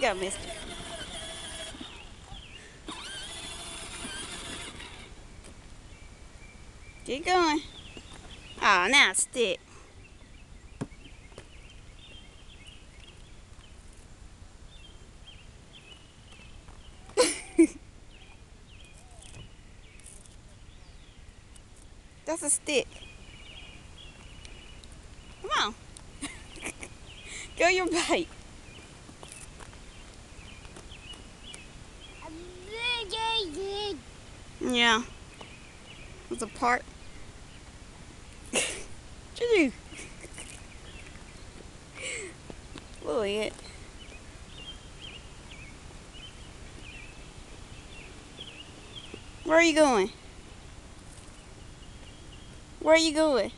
go, mister. Keep going. Oh, now stick. That's a stick. Come on. Go your bite. Yeah. There's a part. Choo. Look at it. Where are you going? Where are you going?